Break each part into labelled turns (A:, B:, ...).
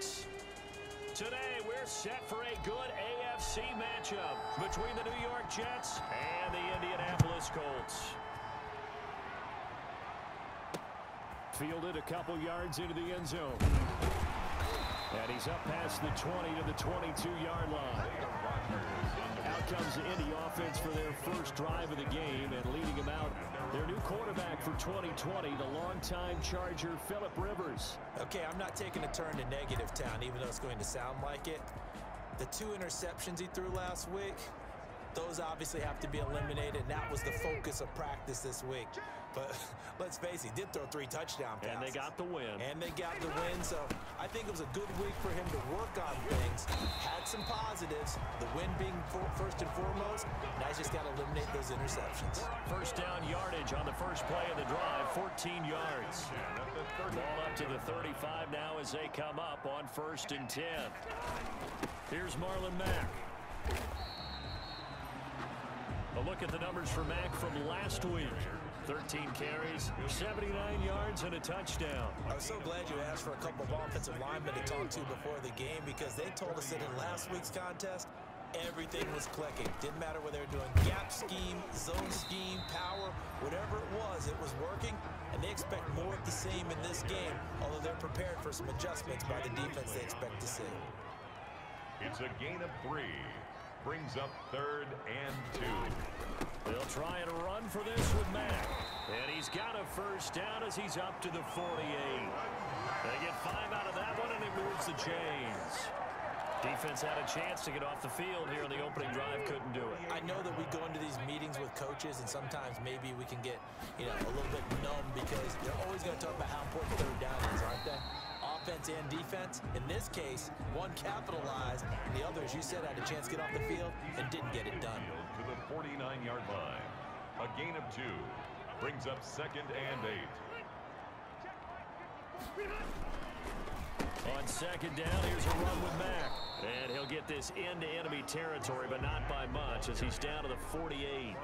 A: Giants. Today, we're set for a good AFC matchup between the New York Jets and the Indianapolis Colts. Fielded a couple yards into the end zone. And he's up past the 20 to the 22-yard line. Comes the offense for their first drive of the game and leading them out their new quarterback for 2020, the longtime Charger, Philip Rivers.
B: Okay, I'm not taking a turn to negative town, even though it's going to sound like it. The two interceptions he threw last week, those obviously have to be eliminated, and that was the focus of practice this week. But let's face it, he did throw three touchdown passes.
A: And they got the win.
B: And they got the win, so I think it was a good week for him to work on things. Had some positives, the win being first and foremost. Now he's just got to eliminate those interceptions.
A: First down yardage on the first play of the drive, 14 yards. Ball up to the 35 now as they come up on first and 10. Here's Marlon Mack. A look at the numbers for Mack from last week. 13 carries, 79 yards, and a touchdown.
B: I was so glad you asked for a couple of offensive linemen to talk to before the game because they told us that in last week's contest, everything was clicking. Didn't matter whether they were doing gap scheme, zone scheme, power, whatever it was, it was working. And they expect more of the same in this game, although they're prepared for some adjustments by the defense they expect to see.
C: It's a gain of three. Brings up third and two.
A: They'll try and run for this with Mack. And he's got a first down as he's up to the 48. They get five out of that one, and it moves the chains. Defense had a chance to get off the field here on the opening drive, couldn't do it.
B: I know that we go into these meetings with coaches, and sometimes maybe we can get, you know, a little bit numb because they're always going to talk about how important third down is, aren't they? Offense and defense. In this case, one capitalized, and the other, as you said, had a chance to get off the field and didn't get it done.
C: To the 49-yard line. A gain of two. Brings up second and eight.
A: On second down, here's a run with Mack. And he'll get this into enemy territory, but not by much as he's down to the 48.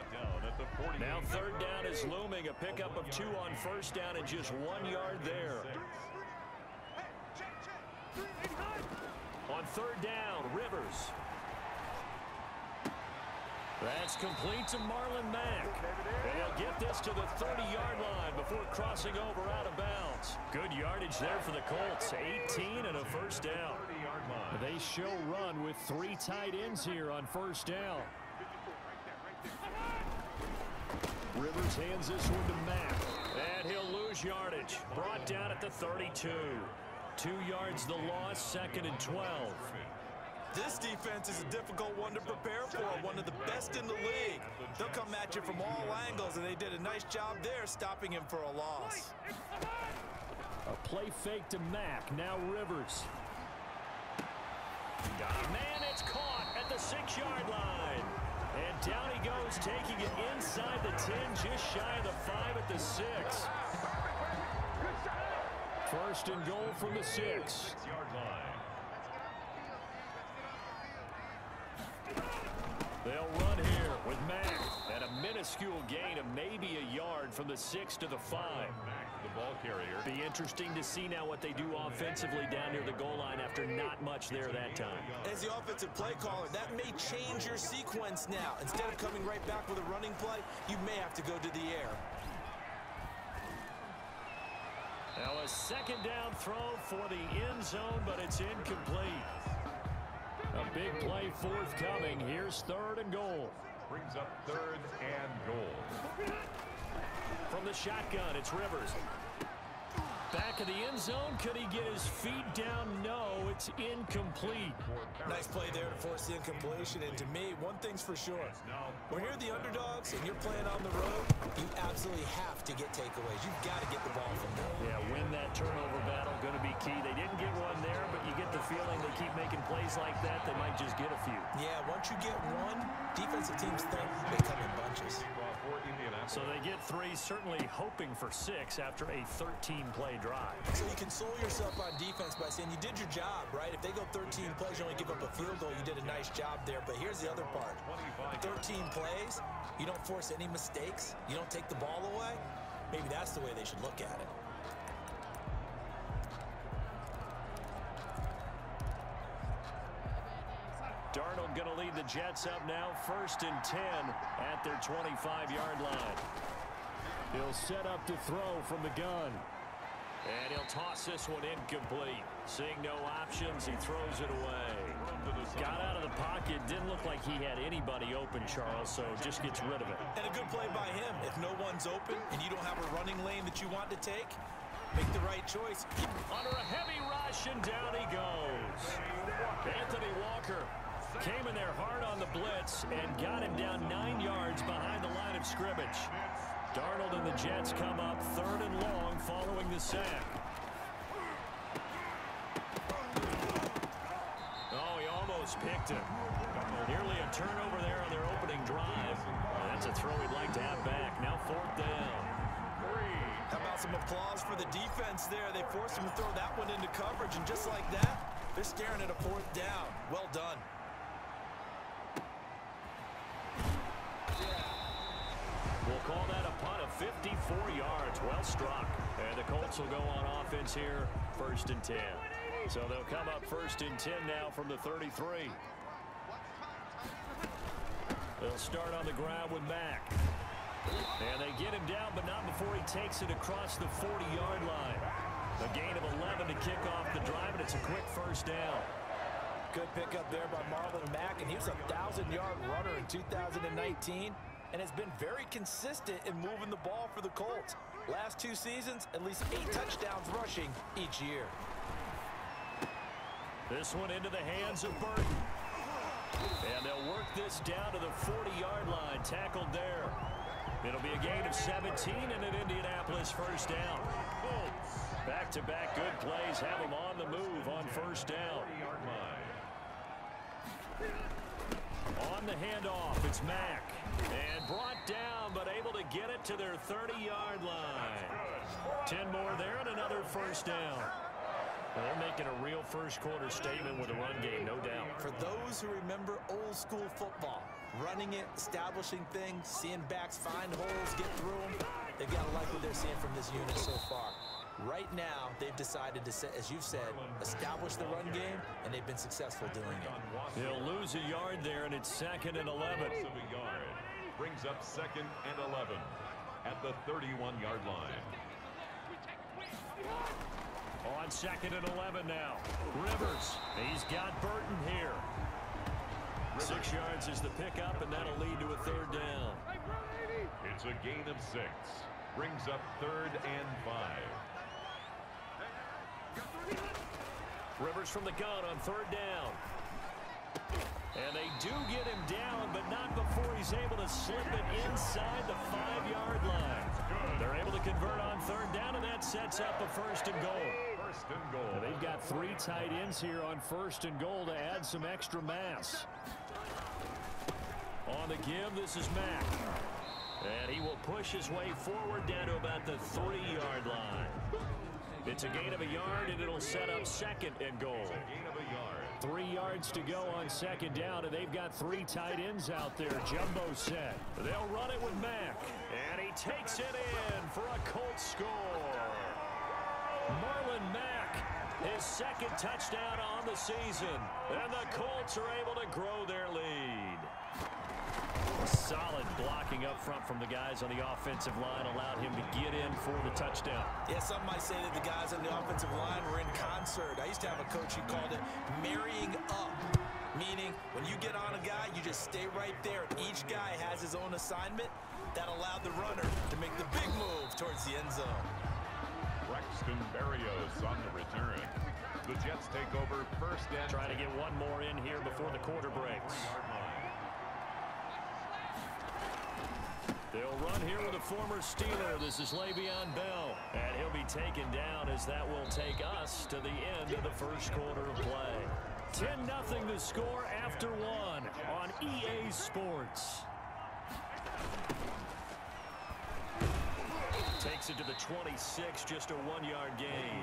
A: Now third down is looming. A pickup of two on first down and just one yard there. On third down, Rivers. That's complete to Marlon Mack. And he'll get this to the 30-yard line before crossing over out of bounds. Good yardage there for the Colts. 18 and a first down. They show run with three tight ends here on first down. Rivers hands this one to Mack. And he'll lose yardage. Brought down at the 32. Two yards the loss, second and 12.
B: This defense is a difficult one to prepare for, one of the best in the league. They'll come at you from all angles, and they did a nice job there stopping him for a loss.
A: A play fake to Mack, now Rivers. Man, it's caught at the six-yard line. And down he goes, taking it inside the 10, just shy of the 5 at the 6. First and goal from the 6. They'll run here with Mack. And a minuscule gain of maybe a yard from the 6 to the 5.
C: The ball carrier.
A: Be interesting to see now what they do offensively down near the goal line after not much there that time.
B: As the offensive play caller, that may change your sequence now. Instead of coming right back with a running play, you may have to go to the air.
A: Now a second down throw for the end zone, but it's incomplete. A big play forthcoming. Here's third and goal.
C: Brings up third and goal.
A: From the shotgun, it's Rivers. Back of the end zone. Could he get his feet down? No, it's incomplete.
B: Nice play there to force the incompletion. And to me, one thing's for sure. When you're the underdogs and you're playing on the road, you absolutely have to get takeaways. You've got to get the ball from them.
A: Yeah, win that turnover battle. Going to be key. They didn't get one there, but you get the feeling they keep making plays like that, they might just get a few.
B: Yeah, once you get one, defensive teams think they come in bunches.
A: So they get three, certainly hoping for six after a 13-play drive.
B: So you console yourself on defense by saying you did your job, right? If they go 13 plays, you only give up a field goal, you did a nice job there. But here's the other part. 13 plays, you don't force any mistakes, you don't take the ball away. Maybe that's the way they should look at it.
A: Jets up now first and 10 at their 25-yard line. He'll set up to throw from the gun. And he'll toss this one incomplete. Seeing no options, he throws it away. Got out of the pocket. Didn't look like he had anybody open, Charles, so just gets rid of it.
B: And a good play by him. If no one's open and you don't have a running lane that you want to take, make the right choice.
A: Under a heavy rush, and down he goes. Anthony Walker came in there hard on the blitz and got him down nine yards behind the line of scrimmage. Darnold and the Jets come up third and long following the sack. Oh, he almost picked him. Nearly a turnover there on their opening drive. That's a throw he'd like to have back. Now fourth down.
B: How about some applause for the defense there? They forced him to throw that one into coverage, and just like that, they're staring at a fourth down. Well done.
A: We'll call that a punt 54 yards. Well struck. And the Colts will go on offense here, first and 10. So they'll come up first and 10 now from the 33. They'll start on the ground with Mack. And they get him down, but not before he takes it across the 40-yard line. A gain of 11 to kick off the drive, and it's a quick first down.
B: Good pickup there by Marlon Mack, and he was a 1,000-yard runner in 2019 and has been very consistent in moving the ball for the Colts. Last two seasons, at least eight touchdowns rushing each year.
A: This one into the hands of Burton. And they'll work this down to the 40-yard line. Tackled there. It'll be a gain of 17 and an Indianapolis first down. Back-to-back -back good plays have them on the move on first down. On the handoff, it's Mack. And brought down, but able to get it to their 30-yard line. 10 more there and another first down. Well, they're making a real first quarter statement with a run game, no doubt.
B: For those who remember old school football, running it, establishing things, seeing backs find holes, get through them, they've got to like what they're seeing from this unit so far. Right now, they've decided to, set, as you've said, establish the run game, and they've been successful doing it.
A: They'll lose a yard there, and it's second and 11.
C: Brings up second and 11 at the 31-yard line.
A: On second and 11 now. Rivers. He's got Burton here. Six yards is the pickup, and that'll lead to a third down.
C: It's a gain of six. Brings up third and five.
A: Rivers from the gun on third down. And they do get him down, but not before he's able to slip it inside the five-yard line. They're able to convert on third down, and that sets up a first and goal.
C: First and goal.
A: And they've got three tight ends here on first and goal to add some extra mass. On the give, this is Mack. And he will push his way forward down to about the three-yard line. It's a gain of a yard, and it'll set up second and goal. Three yards to go on second down, and they've got three tight ends out there. Jumbo set. They'll run it with Mack. And he takes it in for a Colts score. Marlon Mack, his second touchdown on the season. And the Colts are able to grow their lead. Solid blocking up front from the guys on the offensive line allowed him to get in for the touchdown.
B: Yeah, some might say that the guys on the offensive line were in concert. I used to have a coach who called it marrying up, meaning when you get on a guy, you just stay right there. Each guy has his own assignment that allowed the runner to make the big move towards the end zone.
C: Braxton Berrios on the return. The Jets take over first and
A: Trying to get one more in here before the quarter breaks. They'll run here with a former Steeler. This is Le'Veon Bell. And he'll be taken down as that will take us to the end of the first quarter of play. 10-0 to score after one on EA Sports. Takes it to the 26, just a one-yard gain.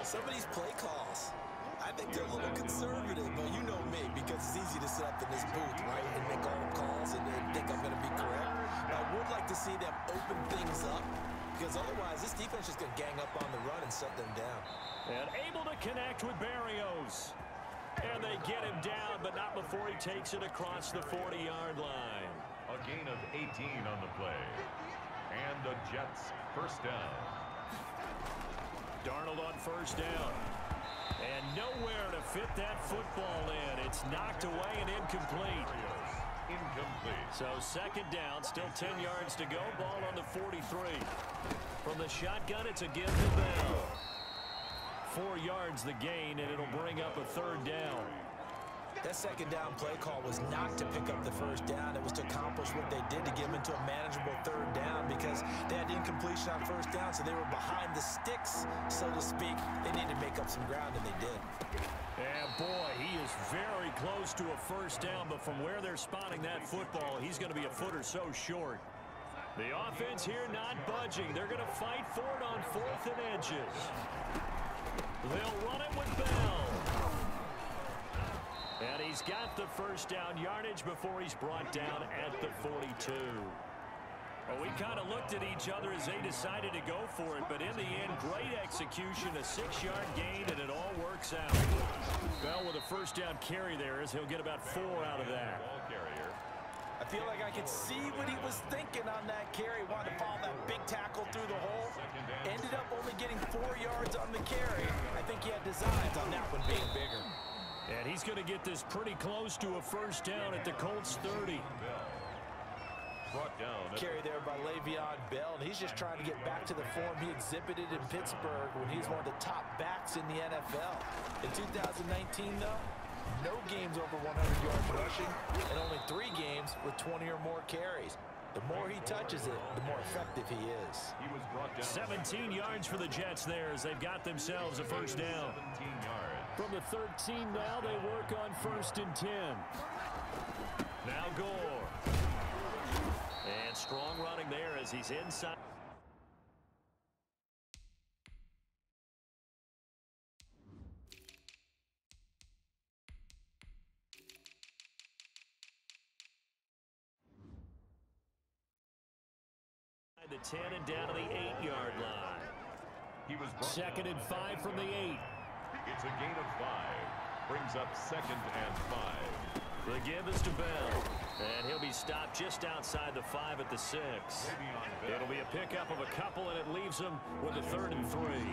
B: Some of these play calls, I think they're a little conservative, but you know me, because it's easy to sit up in this booth, right, and make all the calls and, and think I'm going to be correct. But I would like to see them open things up, because otherwise this defense is going to gang up on the run and shut them down.
A: And able to connect with Berrios. And they get him down, but not before he takes it across the 40-yard line.
C: A gain of 18 on the play. And the Jets first down.
A: Darnold on first down. And nowhere to fit that football in. It's knocked away and incomplete.
C: Incomplete.
A: So second down, still 10 yards to go. Ball on the 43. From the shotgun, it's again to Bell. Four yards the gain, and it'll bring up a third down.
B: That second down play call was not to pick up the first down. It was to accomplish what they did to get them into a manageable third down because they had incompletion on first down, so they were behind the sticks, so to speak. They needed to make up some ground, and they did.
A: And boy, he is very close to a first down, but from where they're spotting that football, he's going to be a foot or so short. The offense here not budging. They're going to fight for it on fourth and edges. They'll run it with he's got the first down yardage before he's brought down at the 42. Well, we kind of looked at each other as they decided to go for it, but in the end, great execution, a six-yard gain, and it all works out. Bell with a first down carry there as he'll get about four out of that.
B: I feel like I could see what he was thinking on that carry. Wanted to follow that big tackle through the hole. Ended up only getting four yards on the carry. I think he had designs on that one being bigger.
A: And he's going to get this pretty close to a first down at the Colts 30.
C: Brought down.
B: Carry there by Le'Veon Bell, and he's just trying to get back to the form he exhibited in Pittsburgh when he was one of the top backs in the NFL. In 2019, though, no games over 100 yards rushing, and only three games with 20 or more carries. The more he touches it, the more effective he is.
C: He was brought down.
A: 17 yards for the Jets there as they've got themselves a first down.
C: 17 yards.
A: From the 13 now, they work on first and 10. Now Gore. And strong running there as he's inside. The 10 and down to the 8-yard line.
C: He was brought
A: Second and five from the 8.
C: It's a gain of five. Brings up second and five.
A: The give is to Bell. And he'll be stopped just outside the five at the six. It'll be a pickup of a couple, and it leaves them with a third and three.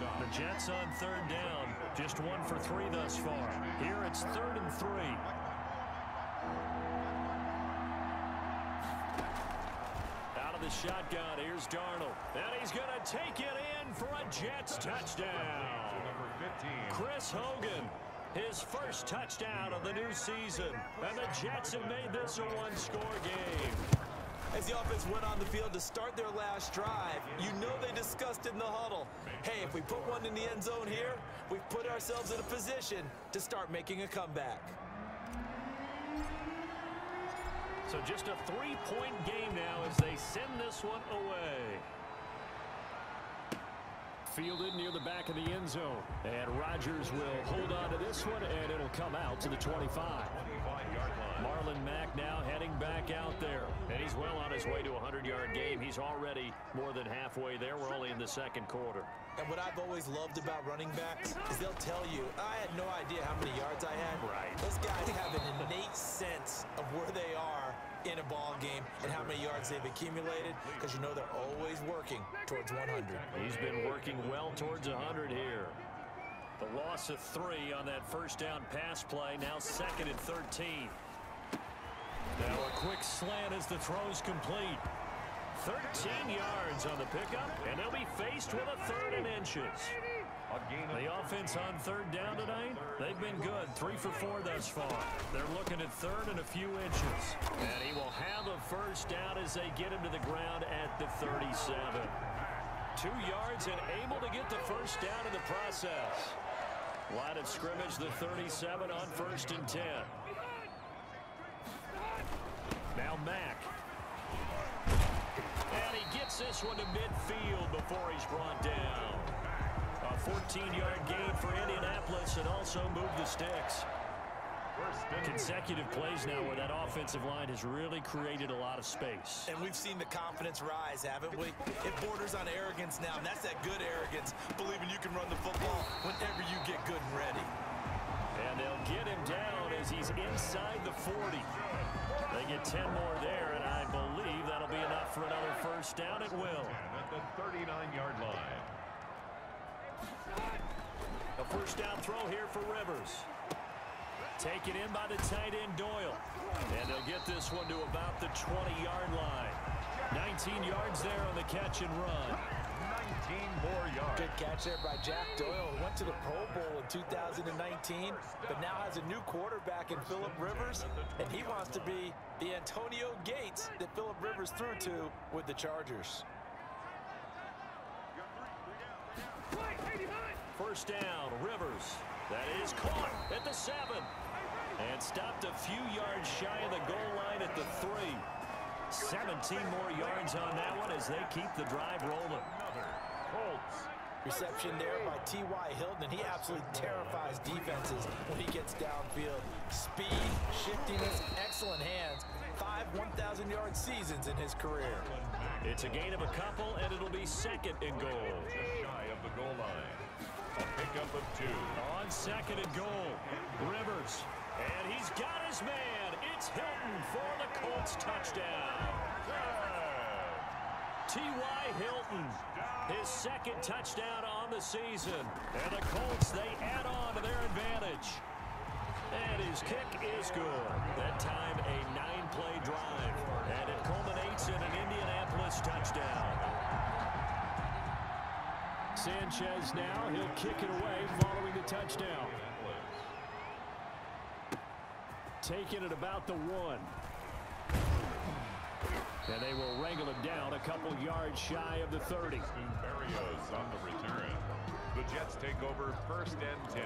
A: The Jets on third down. Just one for three thus far. Here it's third and three. Out of the shotgun, here's Darnold. And he's going to take it in for a Jets touchdown.
C: Number 15.
A: Chris Hogan, his first touchdown of the new season. And the Jets have made this a one-score game.
B: As the offense went on the field to start their last drive, you know they discussed it in the huddle, hey, if we put one in the end zone here, we've put ourselves in a position to start making a comeback.
A: So just a three-point game now as they send this one away. Fielded near the back of the end zone. And Rodgers will hold on to this one, and it'll come out to the 25.
C: 25-yard line.
A: Marlon Mack now heading back out there. And he's well on his way to a 100-yard game. He's already more than halfway there. We're only in the second quarter.
B: And what I've always loved about running backs is they'll tell you, I had no idea how many yards I had.
A: Right.
B: Those guys have an innate sense of where they are in a ball game and how many yards they've accumulated because you know they're always working towards 100.
A: He's been working well towards 100 here. The loss of three on that first down pass play. Now second and 13. Now a quick slant as the throw's complete. 13 yards on the pickup, and they'll be faced with a third and inches. The offense on third down tonight, they've been good. Three for four thus far. They're looking at third and a few inches. And he will have a first down as they get him to the ground at the 37. Two yards and able to get the first down in the process. Line of scrimmage, the 37 on first and 10. Now Mack. And he gets this one to midfield before he's brought down. A 14-yard gain for Indianapolis and also move the sticks. Consecutive plays now where that offensive line has really created a lot of space.
B: And we've seen the confidence rise, haven't we? It borders on arrogance now, and that's that good arrogance, believing you can run the football whenever you get good and ready.
A: And they'll get him down as he's inside the 40. They get 10 more there, and I believe that'll be enough for another first down. It will.
C: At the 39-yard line.
A: A first down throw here for Rivers. Taken in by the tight end Doyle. And they'll get this one to about the 20-yard line. 19 yards there on the catch and run.
C: 19 more yards.
B: Good catch there by Jack Doyle. Went to the Pro Bowl in 2019, but now has a new quarterback in Philip Rivers, and he wants to be the Antonio Gates that Philip Rivers threw to with the Chargers.
A: First down, Rivers. That is caught at the seven. And stopped a few yards shy of the goal line at the three. 17 more yards on that one as they keep the drive rolling.
C: Colts.
B: Reception there by T.Y. Hilton, and he absolutely terrifies defenses when he gets downfield. Speed, shiftiness, excellent hands. Five 1,000-yard seasons in his career.
A: It's a gain of a couple, and it'll be second and goal.
C: Goal line. A pickup of two.
A: On second and goal, Rivers. And he's got his man. It's Hilton for the Colts touchdown. T.Y. Hilton, his second touchdown on the season. And the Colts, they add on to their advantage. And his kick is good. That time a nine-play drive. And it culminates in an Indianapolis touchdown. Sanchez now, he'll kick it away following the touchdown. Taking it about the one. And they will wrangle him down a couple yards shy of the 30.
C: Berrios on the return. The Jets take over first and 10.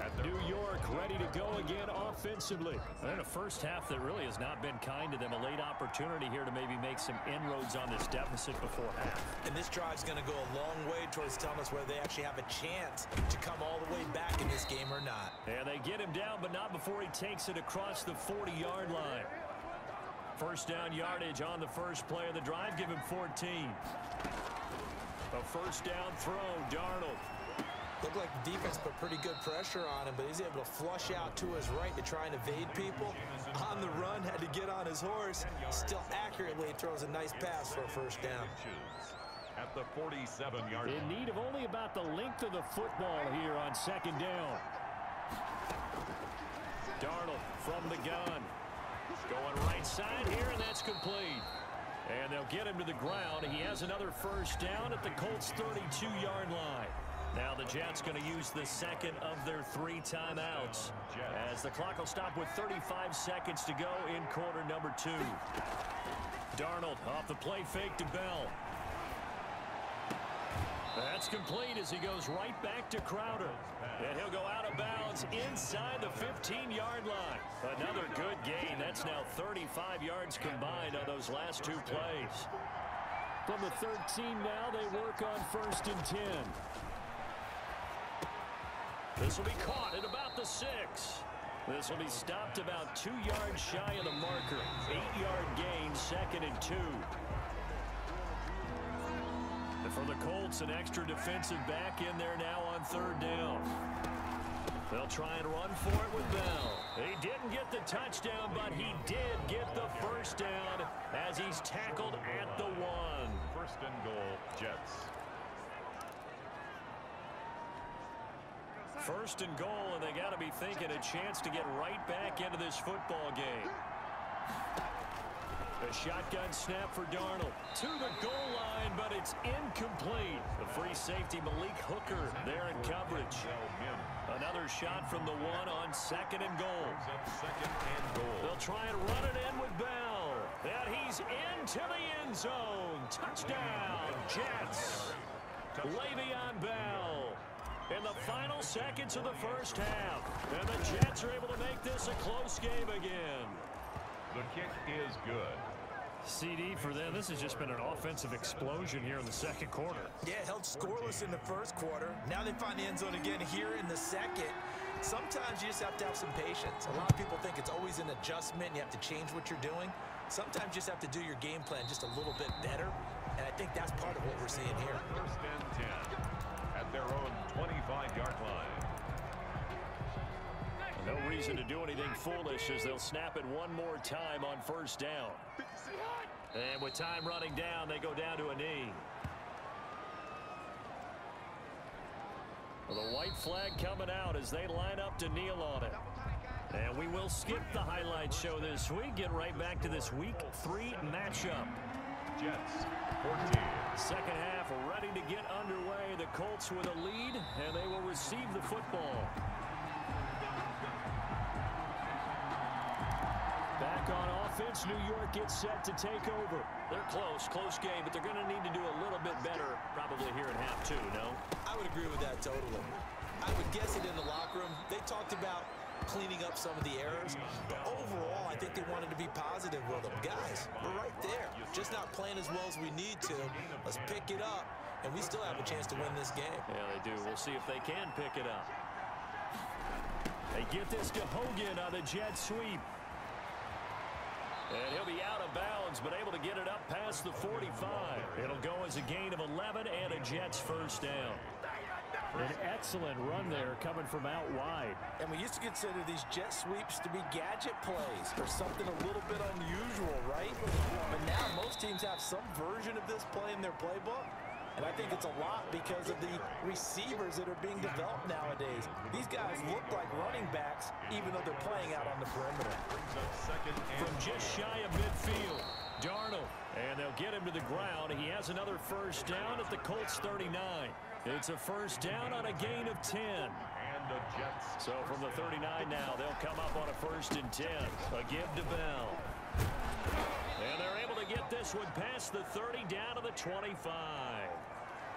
C: At
A: New York ready to go again offensively. And a first half that really has not been kind to them. A late opportunity here to maybe make some inroads on this deficit before half.
B: And this drive's going to go a long way towards telling us whether they actually have a chance to come all the way back in this game or not.
A: And they get him down, but not before he takes it across the 40-yard line. First down yardage on the first play of the drive. Give him 14. A first down throw, Darnold.
B: Looked like the defense put pretty good pressure on him, but he's able to flush out to his right to try and evade people. On the run, had to get on his horse. Still accurately throws a nice pass for a first down.
C: At the 47-yard line.
A: In need of only about the length of the football here on second down. Darnold from the gun. Going right side here, and that's complete. And they'll get him to the ground. He has another first down at the Colts' 32-yard line. Now the Jets going to use the second of their three timeouts as the clock will stop with 35 seconds to go in quarter number two. Darnold off the play fake to Bell. That's complete as he goes right back to Crowder. And he'll go out of bounds inside the 15-yard line. Another good gain. That's now 35 yards combined on those last two plays. From the 13 now, they work on first and 10. This will be caught at about the six. This will be stopped about two yards shy of the marker. Eight-yard gain, second and two. And for the Colts, an extra defensive back in there now on third down. They'll try and run for it with Bell. He didn't get the touchdown, but he did get the first down as he's tackled at the one.
C: First and goal, Jets.
A: First and goal, and they got to be thinking a chance to get right back into this football game. A shotgun snap for Darnold. To the goal line, but it's incomplete. The free safety Malik Hooker there in coverage. Another shot from the one on second and goal. They'll try and run it in with Bell. And he's into the end zone. Touchdown, Jets. Le'Veon Bell. In the final seconds of the first half. And the Jets are able to make this a close game again.
C: The kick is good.
A: CD for them, this has just been an offensive explosion here in the second quarter.
B: Yeah, held scoreless in the first quarter. Now they find the end zone again here in the second. Sometimes you just have to have some patience. A lot of people think it's always an adjustment and you have to change what you're doing. Sometimes you just have to do your game plan just a little bit better. And I think that's part of what we're seeing here.
C: First and 10 at their own
A: No reason to do anything foolish as they'll snap it one more time on first down. And with time running down, they go down to a knee. Well, the white flag coming out as they line up to kneel on it. And we will skip the highlight show this week. Get right back to this week three matchup.
C: Jets, 14.
A: Second half ready to get underway. The Colts with a lead, and they will receive the football. Offense, New York gets set to take over. They're close, close game, but they're going to need to do a little bit better probably here in half two, no?
B: I would agree with that totally. I would guess it in the locker room. They talked about cleaning up some of the errors, but overall, I think they wanted to be positive with them. Guys, we're right there. Just not playing as well as we need to. Let's pick it up, and we still have a chance to win this game.
A: Yeah, they do. We'll see if they can pick it up. They get this to Hogan on the jet sweep. And he'll be out of bounds, but able to get it up past the 45. It'll go as a gain of 11 and a Jets first down. An excellent run there coming from out wide.
B: And we used to consider these jet sweeps to be gadget plays or something a little bit unusual, right? But now most teams have some version of this play in their playbook. And I think it's a lot because of the receivers that are being developed nowadays. These guys look like running backs, even though they're playing out on the perimeter.
A: From just shy of midfield, Darnold. And they'll get him to the ground. He has another first down at the Colts 39. It's a first down on a gain of 10.
C: And the Jets.
A: So from the 39 now, they'll come up on a first and 10. A give to Bell. And they're able to get this one past the 30 down to the 25.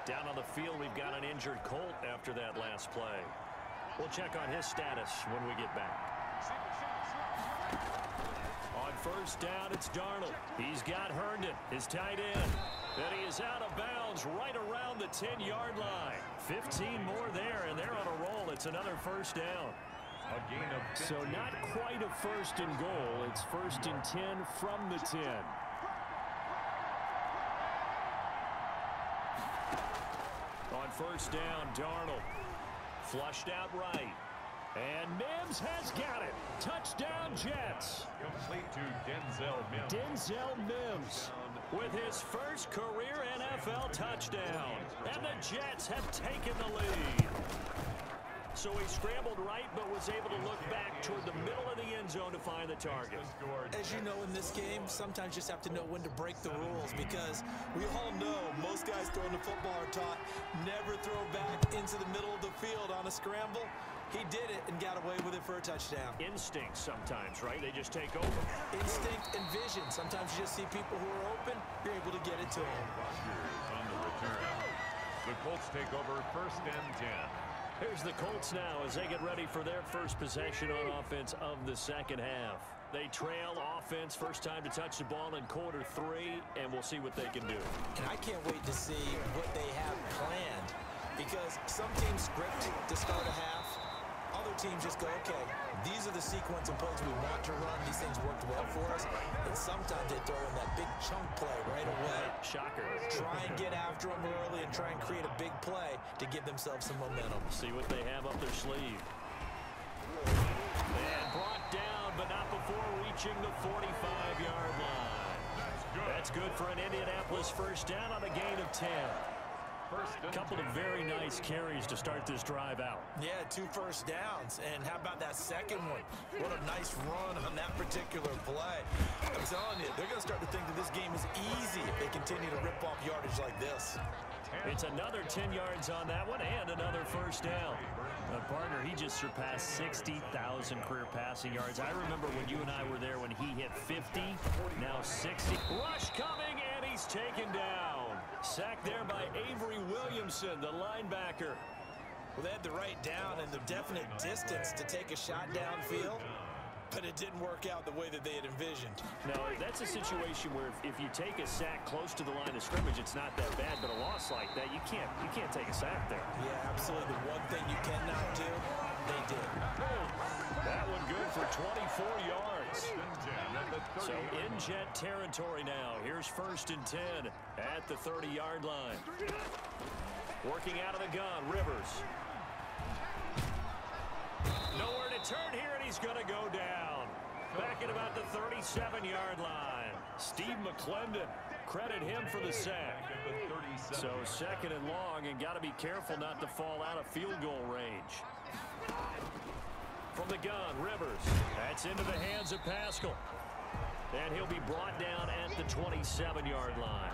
A: Down on the field, we've got an injured Colt after that last play. We'll check on his status when we get back. On first down, it's Darnold. He's got Herndon, his tight end. And he is out of bounds right around the 10-yard line. 15 more there, and they're on a roll. It's another first down.
C: A gain of
A: So not quite a first and goal. It's first and 10 from the 10. First down, Darnold. Flushed out right. And Mims has got it. Touchdown, Jets.
C: Complete to Denzel Mims.
A: Denzel Mims with his first career NFL touchdown. And the Jets have taken the lead. So he scrambled right, but was able to look back toward the middle of the end zone to find the target.
B: As you know in this game, sometimes you just have to know when to break the rules because we all know most guys throwing the football are taught never throw back into the middle of the field on a scramble. He did it and got away with it for a touchdown.
A: Instinct sometimes, right? They just take over.
B: Instinct and vision. Sometimes you just see people who are open, you're able to get it to them.
C: Rodgers on the return. The Colts take over first and 10.
A: Here's the Colts now as they get ready for their first possession on offense of the second half. They trail offense first time to touch the ball in quarter three, and we'll see what they can do.
B: And I can't wait to see what they have planned because some teams script to start a half. Other teams just go, okay, these are the sequence of plays we want to run. These things worked well for us. And sometimes they throw in that big chunk play right away.
A: Shocker.
B: Try and get after them early and try and create a big play to give themselves some momentum.
A: See what they have up their sleeve. And brought down, but not before reaching the 45-yard line. That's good for an Indianapolis first down on a gain of 10.
C: First
A: A couple of very nice carries to start this drive out.
B: Yeah, two first downs. And how about that second one? What a nice run on that particular play. I'm telling you, they're going to start to think that this game is easy if they continue to rip off yardage like this.
A: It's another 10 yards on that one and another first down. Uh, partner, he just surpassed 60,000 career passing yards. I remember when you and I were there when he hit 50, now 60. Rush coming, and he's taken down. Sacked there by Avery Williamson, the linebacker.
B: Well, they had the right down and the definite distance to take a shot downfield, but it didn't work out the way that they had envisioned.
A: No, that's a situation where if, if you take a sack close to the line of scrimmage, it's not that bad, but a loss like that, you can't you can't take a sack there.
B: Yeah, absolutely. The one thing you cannot do, they did.
A: That one good for 24 yards.
C: First and 10 at the 30.
A: So in jet territory now. Here's first and 10 at the 30-yard line. Working out of the gun, Rivers. Nowhere to turn here, and he's he's going to go down. Back at about the 37-yard line. Steve McLendon, credit him for the sack. So second and long, and got to be careful not to fall out of field goal range. From the gun, Rivers. That's into the hands of Pascal. And he'll be brought down at the 27-yard line.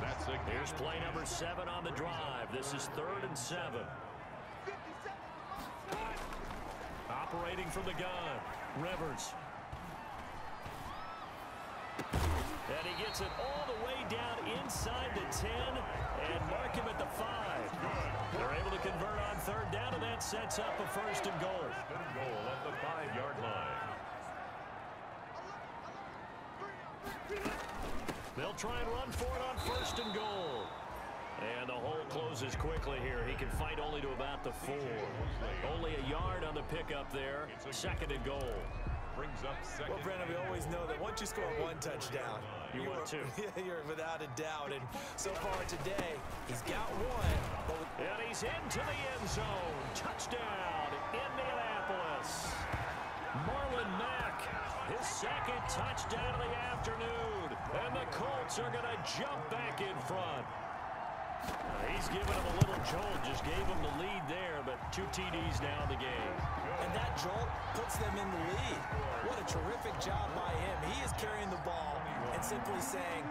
C: That's a
A: Here's play number seven on the drive. This is third and seven. Operating from the gun, Rivers. And he gets it all the way down inside the 10 and mark him at the 5. They're able to convert on third down, and that sets up a first and goal.
C: Goal at the five-yard line.
A: They'll try and run for it on first and goal. And the hole closes quickly here. He can fight only to about the four. Only a yard on the pickup there. Second and goal.
C: Brings up second.
B: Well, Brandon, we always know that once you score one touchdown,
A: You
B: you're-
A: want two.
B: You're without a doubt. And so far today, he's got one.
A: And he's into the end zone. Touchdown, Indianapolis. Marlon Mack, his second touchdown of the afternoon. And the Colts are going to jump back in front. Uh, he's giving them a little jolt. Just gave them the lead there, but two TDs now in the game.
B: And that jolt puts them in the lead. What a terrific job by him. He is carrying the ball and simply saying,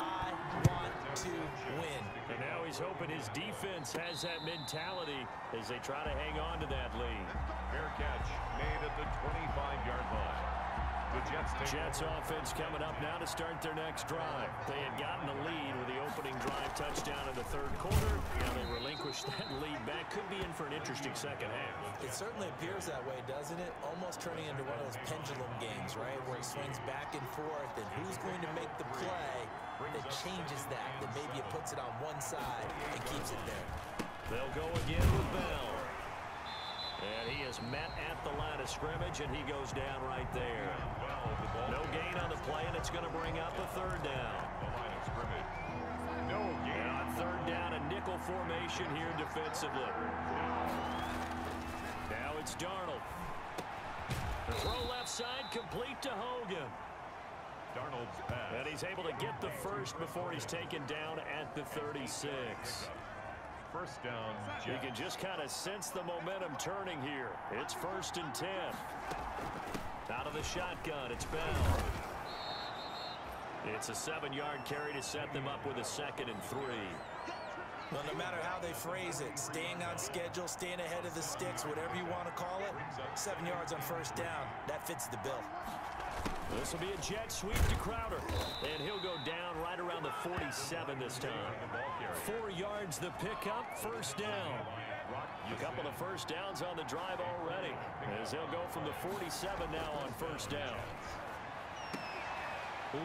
B: I want to win.
A: And now he's hoping his defense has that mentality as they try to hang on to that lead.
C: Fair catch made at the 25-yard line. The Jets
A: Jets offense coming up now to start their next drive. They had gotten the lead with the opening drive touchdown in the third quarter. Now they relinquished that lead back. Could be in for an interesting second half.
B: It certainly appears that way, doesn't it? Almost turning into one of those pendulum games, right? Where it swings back and forth, and who's going to make the play that changes that, that maybe it puts it on one side and keeps it there.
A: They'll go again with Bell. And he is met at the line of scrimmage, and he goes down right there. No gain on the play, and it's going to bring up a third down.
C: No
A: And
C: gain.
A: on third down, a nickel formation here defensively. Now it's Darnold. The throw left side complete to Hogan.
C: Darnold's pass.
A: And he's able to get the first before he's taken down at the 36.
C: First down,
A: You can just kind of sense the momentum turning here. It's first and 10. Out of the shotgun, it's Bell. It's a seven-yard carry to set them up with a second and three.
B: Well, no matter how they phrase it, staying on schedule, staying ahead of the sticks, whatever you want to call it, seven yards on first down, that fits the bill.
A: This will be a jet sweep to Crowder. And he'll go down right around the 47 this time. Four yards the pickup, first down. A couple of first downs on the drive already. As they'll go from the 47 now on first down.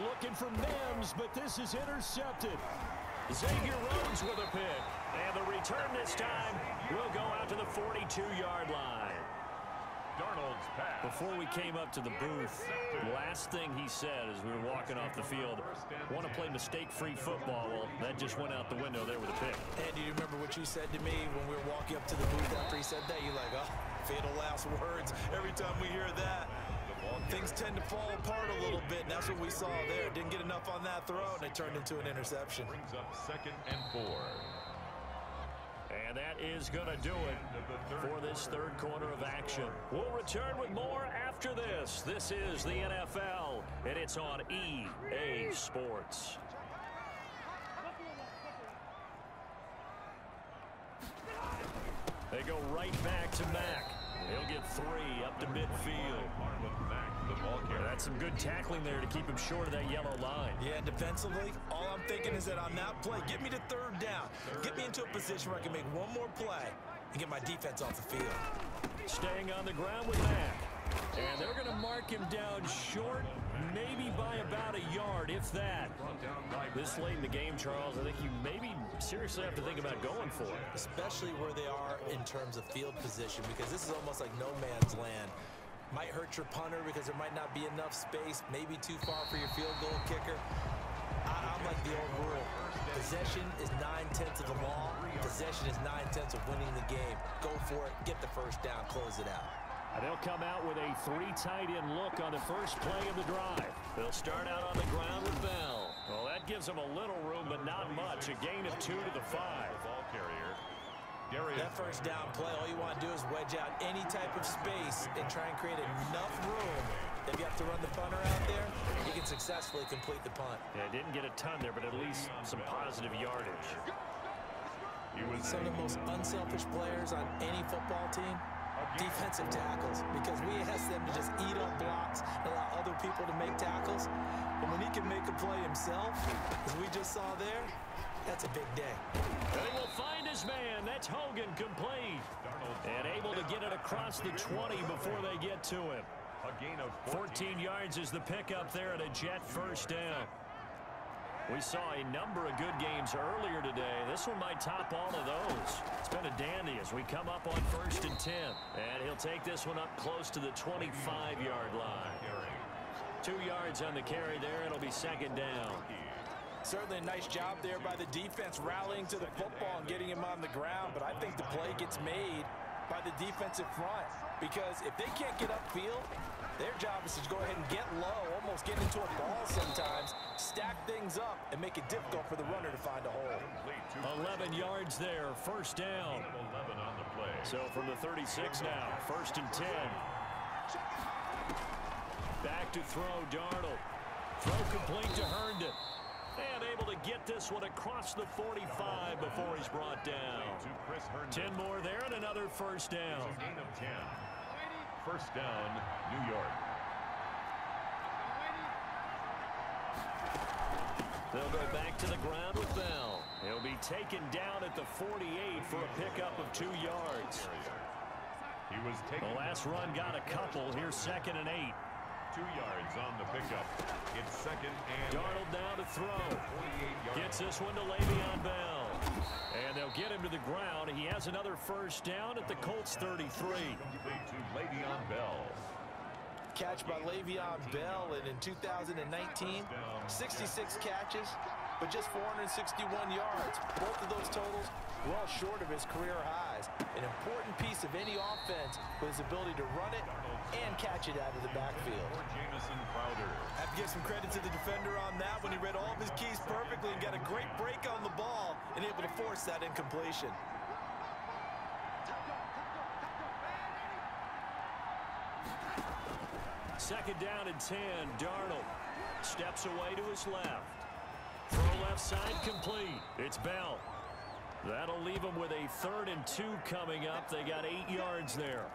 A: Looking for Mims, but this is intercepted. Xavier Rhodes with a pick. And the return this time will go out to the 42-yard line.
C: Darnold's pass.
A: Before we came up to the booth, last thing he said as we were walking off the field, want to play mistake-free football. Well, that just went out the window there with a pick.
B: And do you remember what you said to me when we were walking up to the booth after he said that? You're like, oh, fatal last words. Every time we hear that, things tend to fall apart a little bit, and that's what we saw there. Didn't get enough on that throw, and it turned into an interception.
C: Brings up second and four.
A: And that is going to do it for this third quarter of action. We'll return with more after this. This is the NFL, and it's on EA Sports. They go right back to Mack. He'll get three up to midfield.
C: Marlon Mack, the ball carrier.
A: That's some good tackling there to keep him short of that yellow line.
B: Yeah, defensively, all I'm thinking is that on that play, get me to third down. Get me into a position where I can make one more play and get my defense off the field.
A: Staying on the ground with Mack. And they're going to mark him down short, maybe by about a yard, if that. This late in the game, Charles, I think you maybe seriously have to think about going for it.
B: especially where they are in terms of field position because this is almost like no man's land. Might hurt your punter because there might not be enough space, maybe too far for your field goal kicker. I, I'm like the old rule. Possession is nine-tenths of the law. Possession is nine-tenths of winning the game. Go for it, get the first down, close it out.
A: They'll come out with a three tight end look on the first play of the drive. They'll start out on the ground with Bell. Well, that gives them a little room, but not much. A gain of two to the five.
C: Ball.
B: That first down play, all you want to do is wedge out any type of space and try and create enough room. If you have to run the punter out there, you can successfully complete the punt.
A: Yeah, didn't get a ton there, but at least some positive yardage.
B: Some of the most unselfish players on any football team, defensive tackles, because we ask them to just eat up blocks and allow other people to make tackles. But when he can make a play himself, as we just saw there, that's a big day.
A: They will find his man. That's Hogan complete. And able to get it across the 20 before they get to him.
C: A gain of
A: 14 yards is the pickup there at a jet first down. We saw a number of good games earlier today. This one might top all of those. It's been a dandy as we come up on first and 10. And he'll take this one up close to the 25-yard line. Two yards on the carry there. It'll be second down.
B: Certainly a nice job there by the defense rallying to the football and getting him on the ground. But I think the play gets made by the defensive front. Because if they can't get upfield, their job is to go ahead and get low, almost get into a ball sometimes, stack things up, and make it difficult for the runner to find a hole.
A: 11 yards there, first down.
C: 11 on the play.
A: So from the 36 now, first and 10. Back to throw, Darnold. Throw complete to Herndon. And able to get this one across the 45 before he's brought down. 10 more there and another first down.
C: Gain of 10. First down, New York.
A: They'll go back to the ground with Bell. He'll be taken down at the 48 for a pickup of two yards.
C: He was taken.
A: The last run got a couple. Here second and eight.
C: Two yards on the pickup. It's second and
A: Darnold now to throw. Gets this one to Le'Veon Bell. And they'll get him to the ground. He has another first down at the Colts 33.
C: to Le'Veon Bell.
B: Catch by Le'Veon Bell, and in 2019, 66 catches, but just 461 yards. Both of those totals well short of his career highs. An important piece of any offense with his ability to run it and catch it out of the backfield.
C: Or Jamison Crowder.
B: I have to give some credit to the defender on that when he read all of his keys perfectly and got a great break on the ball and able to force that incompletion.
A: Second down and 10. Darnold steps away to his left. Throw left side complete. It's Bell. That'll leave them with a third and two coming up. They got eight yards there.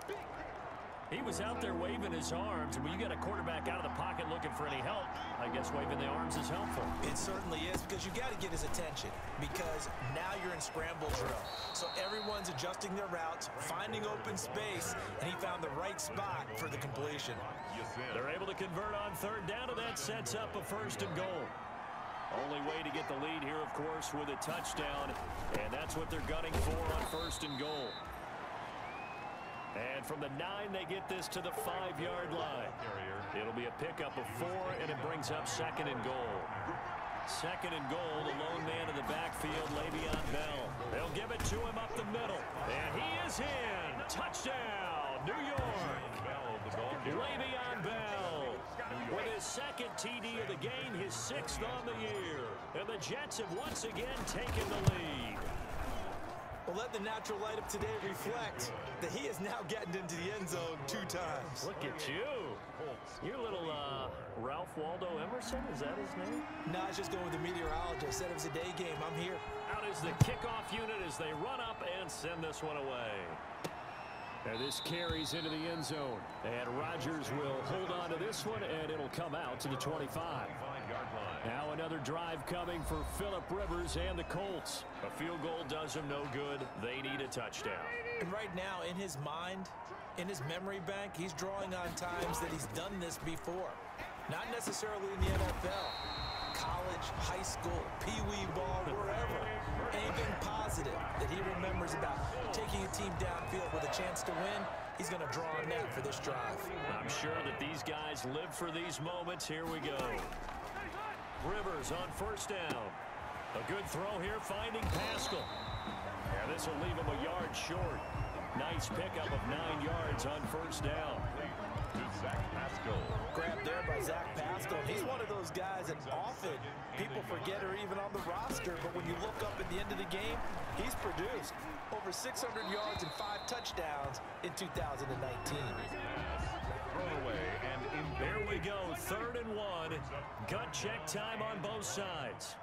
A: He was out there waving his arms, and when you get a quarterback out of the pocket looking for any help, I guess waving the arms is helpful.
B: It certainly is because you got to get his attention because now you're in scramble drill. So everyone's adjusting their routes, finding open space, and he found the right spot for the completion.
A: They're able to convert on third down, and that sets up a first and goal. Only way to get the lead here, of course, with a touchdown, and that's what they're gunning for on first and goal. And from the nine, they get this to the five-yard line. It'll be a pickup of four, and it brings up second and goal. Second and goal, the lone man in the backfield, Le'Veon Bell. They'll give it to him up the middle, and he is in. Touchdown, New York. Le'Veon Bell with his second TD of the game, his sixth on the year. And the Jets have once again taken the lead.
B: Well, let the natural light of today reflect that he is now getting into the end zone two times.
A: Look at you. You're little uh, Ralph Waldo Emerson, is that his name?
B: No, I was just going with the meteorologist. Said it was a day game. I'm here.
A: Out is the kickoff unit as they run up and send this one away. And this carries into the end zone. And Rodgers will hold on to this one, and it'll come out to the 25.
C: Five-yard line.
A: Now another drive coming for Philip Rivers and the Colts. A field goal does them no good. They need a touchdown.
B: And right now, in his mind, in his memory bank, he's drawing on times that he's done this before. Not necessarily in the NFL. College, high school, pee-wee ball, wherever. Anything positive that he remembers about taking a team downfield with a chance to win, he's going to draw on that for this drive.
A: I'm sure that these guys live for these moments. Here we go. Rivers on first down. A good throw here, finding Pascal. And this will leave him a yard short. Nice pickup of nine yards on first down.
C: Zach Pascal.
B: Grabbed there by Zach Pascal. He's one of those guys that often people forget are even on the roster, but when you look up at the end of the game, he's produced over 600 yards and five touchdowns in 2019.
A: There we go, third and one. Gut check time on both sides.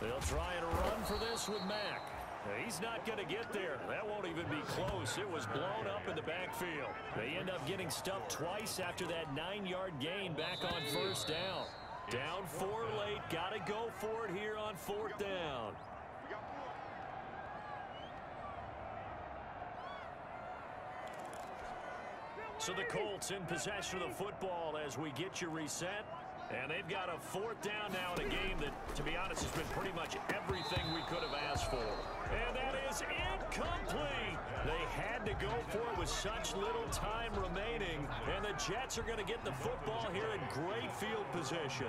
A: They'll try and run for this with Mack. He's not going to get there. That won't even be close. It was blown up in the backfield. They end up getting stuffed twice after that nine-yard gain back on first down. Down four late. Got to go for it here on fourth down. So the Colts in possession of the football as we get you reset. And they've got a fourth down now in a game that, to be honest, has been pretty much everything we could have asked for. And that is incomplete. They had to go for it with such little time remaining. And the Jets are going to get the football here in great field position.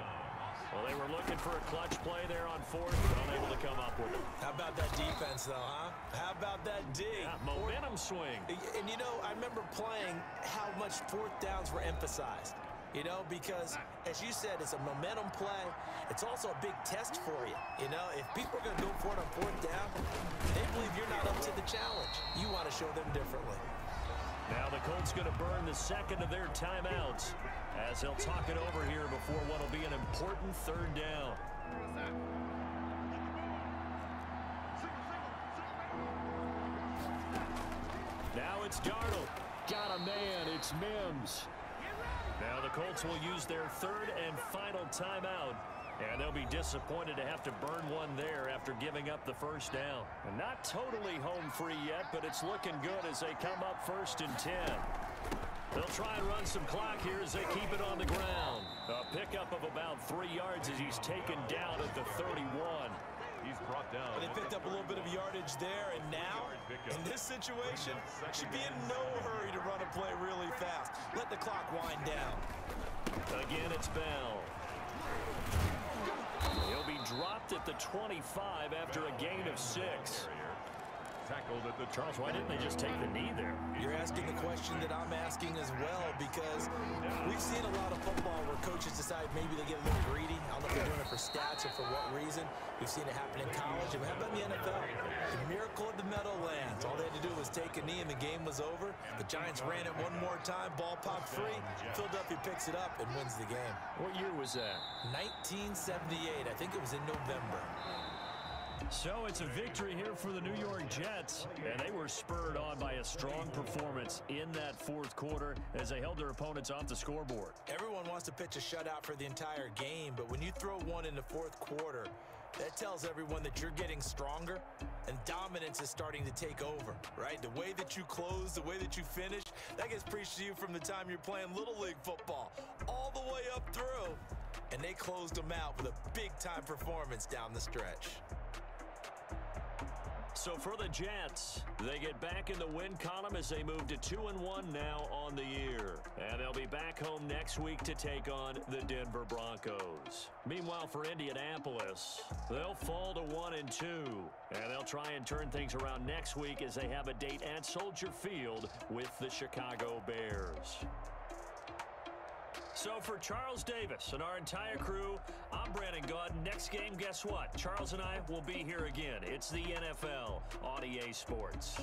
A: Well, they were looking for a clutch play there on fourth, but unable to come up with it.
B: How about that defense, though, huh? How about that D?
A: Yeah, momentum swing.
B: And, you know, I remember playing how much fourth downs were emphasized. You know, because, as you said, it's a momentum play. It's also a big test for you. You know, if people are going to go for it on fourth down, they believe you're not up to the challenge. You want to show them differently.
A: Now the Colts going to burn the second of their timeouts as they'll talk it over here before what will be an important third down. Now it's Darnold. Got a man. It's Mims. Now the Colts will use their third and final timeout. And they'll be disappointed to have to burn one there after giving up the first down. And not totally home free yet, but it's looking good as they come up first and 10. They'll try and run some clock here as they keep it on the ground. A pickup of about three yards as he's taken down at the 31.
C: He's brought down.
B: But they picked up a little bit of yardage there, and now, in this situation, should be in no hurry to run a play really fast. Let the clock wind down.
A: Again, it's Bell. He'll be dropped at the 25 after a gain of six.
C: Tackled at the
A: Charles, why didn't they just take the knee there?
B: You're asking the question that I'm asking as well because we've seen a lot of football where coaches decide maybe they get a little greedy. I don't know if they're doing it for stats or for what reason. We've seen it happen in college. And how about in the NFL? The miracle of the Meadowlands. All they had to do was take a knee and the game was over. The Giants ran it one more time. Ball popped free. Philadelphia picks it up and wins the game.
A: What year was that?
B: 1978. I think it was in November.
A: So it's a victory here for the New York Jets, and they were spurred on by a strong performance in that fourth quarter as they held their opponents off the scoreboard.
B: Everyone wants to pitch a shutout for the entire game, but when you throw one in the fourth quarter, that tells everyone that you're getting stronger and dominance is starting to take over, right? The way that you close, the way that you finish, that gets preached to you from the time you're playing Little League football all the way up through. And they closed them out with a big-time performance down the stretch.
A: So for the Jets, they get back in the win column as they move to 2 and 1 now on the year. And they'll be back home next week to take on the Denver Broncos. Meanwhile, for Indianapolis, they'll fall to 1 and 2. And they'll try and turn things around next week as they have a date at Soldier Field with the Chicago Bears. So for Charles Davis and our entire crew, I'm Brandon Gaudin. Next game, guess what? Charles and I will be here again. It's the NFL on EA Sports.